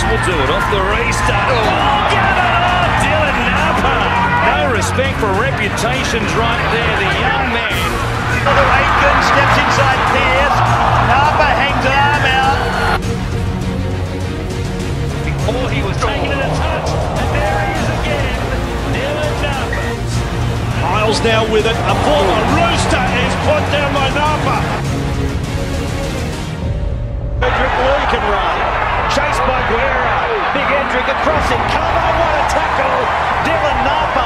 Sharks will do it off the restart. Oh, get it Dylan Napa. No respect for reputations right there, the young man. Another Aitken steps inside Pearce. Napa hangs an arm out. before he was taken in a touch, and there he is again, Dylan Napa. Miles now with it. A ball on Rooster is put down by Napa. Across it. Cover. What a tackle. Dylan Napa.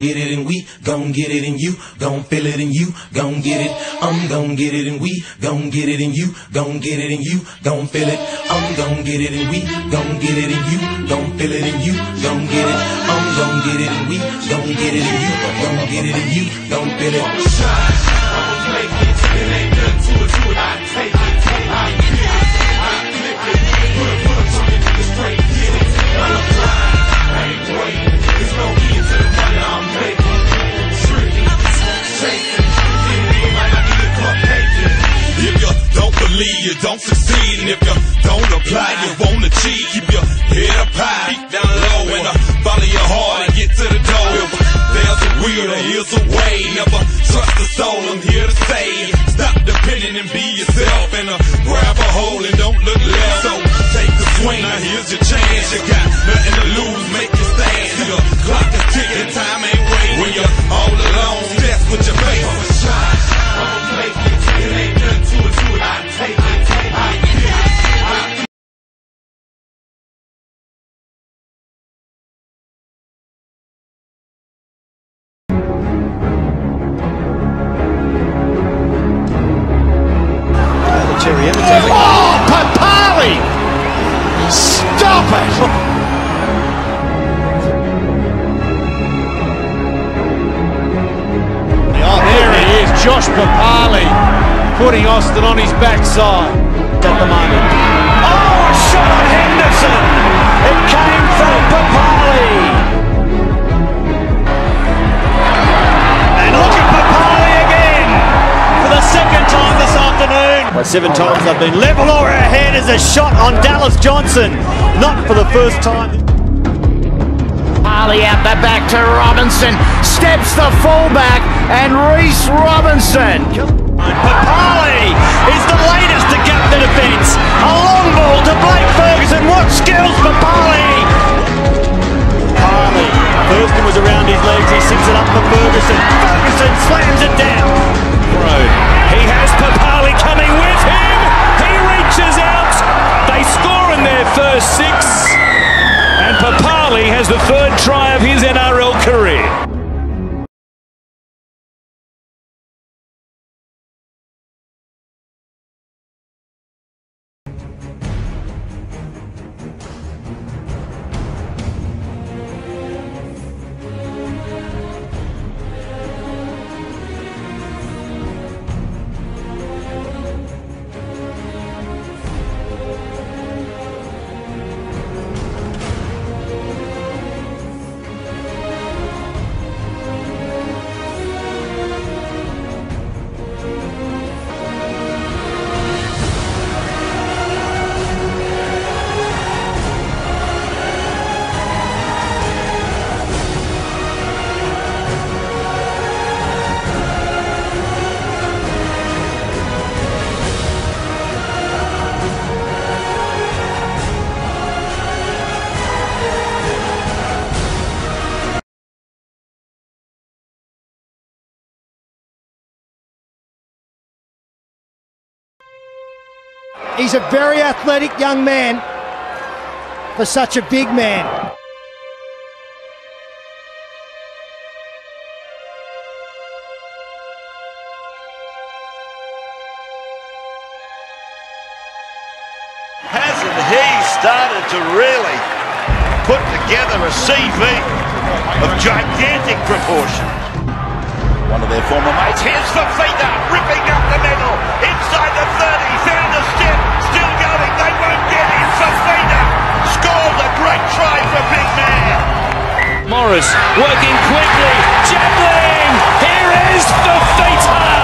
Get it and we gon' get it and you gon' feel it and you gon' get it. I'm gon' get it and we gon' get it and you gon' get it and you gon' feel it. I'm gon' get it and we gon' get it and you gon' feel it and you gon' get it. I'm gon' get it and we gon' get it and you don't get it and you don't get it. If depending and be yourself and uh, grab a hold and don't look left. So take the swing, now here's your chance. You got nothing to lose, putting Austin on his backside at the moment. Oh, a shot on Henderson! It came from Papalii! And look at Papalii again! For the second time this afternoon. By seven times they've been level or ahead as a shot on Dallas Johnson. Not for the first time. Harley out the back to Robinson. Steps the fullback and Reece Robinson. Papalii is the latest to the defence. A long ball to Blake Ferguson. What skills Papalii! Papalii. He's a very athletic young man for such a big man. Hasn't he started to really put together a CV of gigantic proportions? One of their former mates. Here's Fifita ripping up the middle inside the 30. Found a step, still going. They won't get in. Fifita scored a great try for big man. Morris working quickly, jabbling. Here is Fifita.